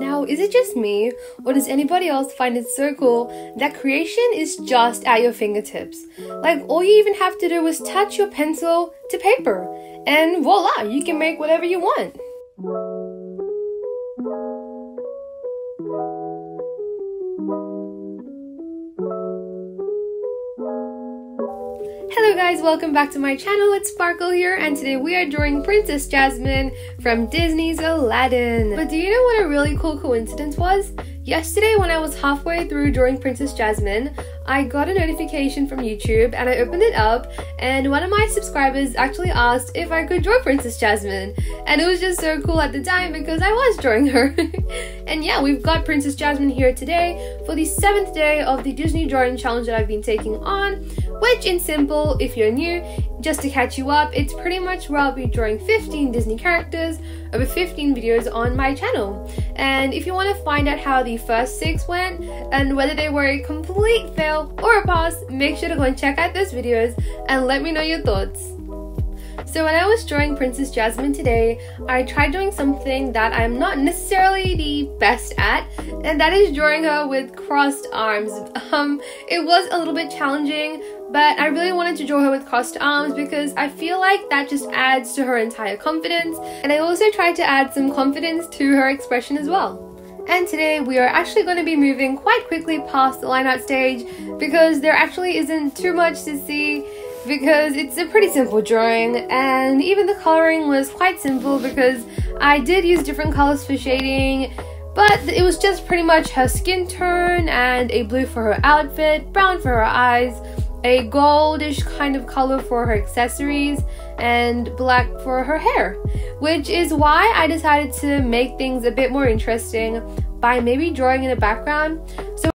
Now, is it just me, or does anybody else find it so cool that creation is just at your fingertips? Like, all you even have to do is touch your pencil to paper, and voila, you can make whatever you want. Hello guys, welcome back to my channel. It's Sparkle here and today we are drawing Princess Jasmine from Disney's Aladdin. But do you know what a really cool coincidence was? Yesterday when I was halfway through drawing Princess Jasmine, I got a notification from YouTube and I opened it up and one of my subscribers actually asked if I could draw Princess Jasmine and it was just so cool at the time because I was drawing her. and yeah, we've got Princess Jasmine here today for the seventh day of the Disney Drawing Challenge that I've been taking on, which in simple, if you're new, just to catch you up, it's pretty much where I'll be drawing 15 Disney characters over 15 videos on my channel. And if you want to find out how the first six went and whether they were a complete fail or a pass, make sure to go and check out those videos and let me know your thoughts. So when I was drawing Princess Jasmine today, I tried doing something that I'm not necessarily the best at, and that is drawing her with crossed arms. Um, it was a little bit challenging, but I really wanted to draw her with crossed arms because I feel like that just adds to her entire confidence, and I also tried to add some confidence to her expression as well. And today we are actually going to be moving quite quickly past the line art stage because there actually isn't too much to see because it's a pretty simple drawing and even the coloring was quite simple because I did use different colors for shading but it was just pretty much her skin tone and a blue for her outfit, brown for her eyes, a goldish kind of color for her accessories, and black for her hair, which is why I decided to make things a bit more interesting by maybe drawing in a background. So